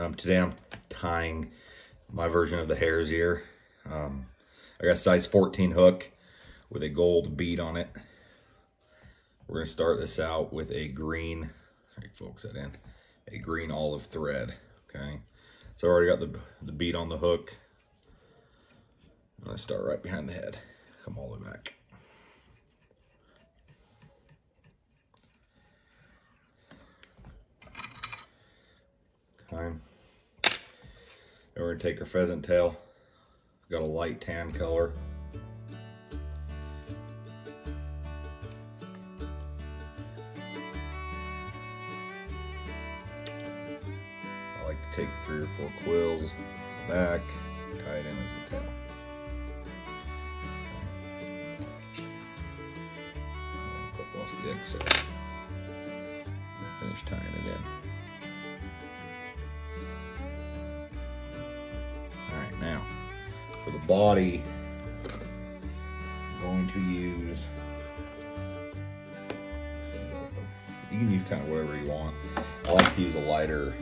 Um, today I'm tying my version of the hare's ear. Um, I got a size 14 hook with a gold bead on it. We're gonna start this out with a green, sorry focus that in, a green olive thread, okay? So I already got the, the bead on the hook. I'm gonna start right behind the head, come all the way back. Okay. We're gonna take our pheasant tail. Got a light tan color. I like to take three or four quills back, tie it in as the tail. Clip off the excess. Finish tying it in. For the body, I'm going to use, you can use kind of whatever you want. I like to use a lighter,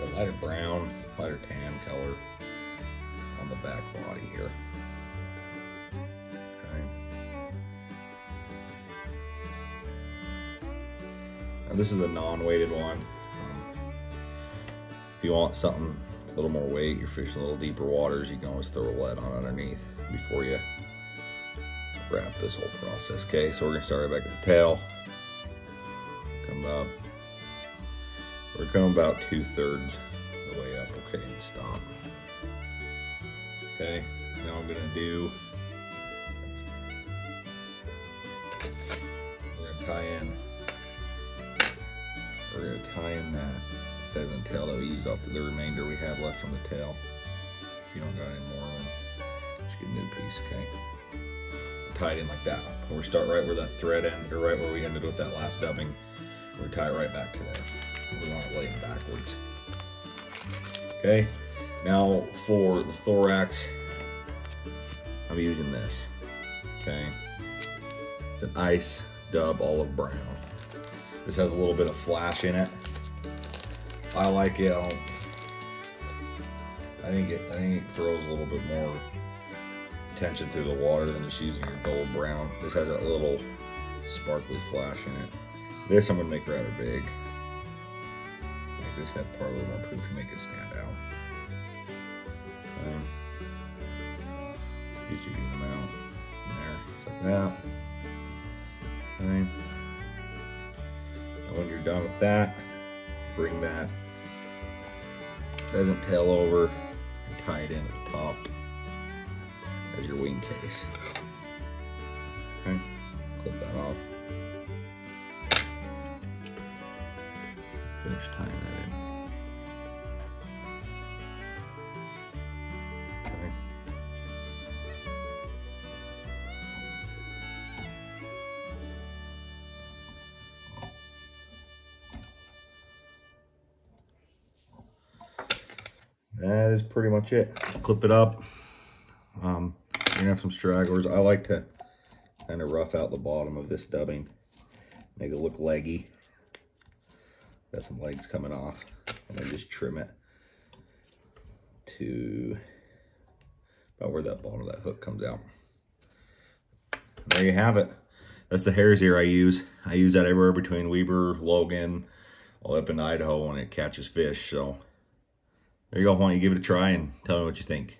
a lighter brown, lighter tan color on the back body here. This is a non-weighted one. Um, if you want something a little more weight, you're fishing a little deeper waters, you can always throw a lead on underneath before you wrap this whole process. Okay, so we're gonna start right back at the tail. Come up. We're going about two thirds the way up, okay, and stop. Okay, now I'm gonna do, we're gonna tie in, we're gonna tie in that pheasant tail that we used off the remainder we had left from the tail. If you don't got any more, then just get a new piece, okay? Tie it in like that. We're start right where that thread ended, or right where we ended with that last dubbing. We're tie it right back to there. We want it laying backwards. Okay, now for the thorax, I'm using this, okay? It's an ice dub olive brown. This has a little bit of flash in it. I like it. I, I think it. I think it throws a little bit more attention through the water than just using your gold brown. This has that little sparkly flash in it. This I'm gonna make rather big. Make this head part a little more proof to make it stand out. Okay. Get you them out in there, just like that. Okay. And when you're done with that, bring that pheasant tail over and tie it in at the top as your wing case. Okay, clip that off. Finish tying that in. That is pretty much it. Clip it up. Um, you're gonna have some stragglers. I like to kind of rough out the bottom of this dubbing, make it look leggy. Got some legs coming off, and then just trim it to about where that bottom of that hook comes out. There you have it. That's the hare's ear I use. I use that everywhere between Weber, Logan, all up in Idaho when it catches fish. So there you go. Why don't you give it a try and tell me what you think.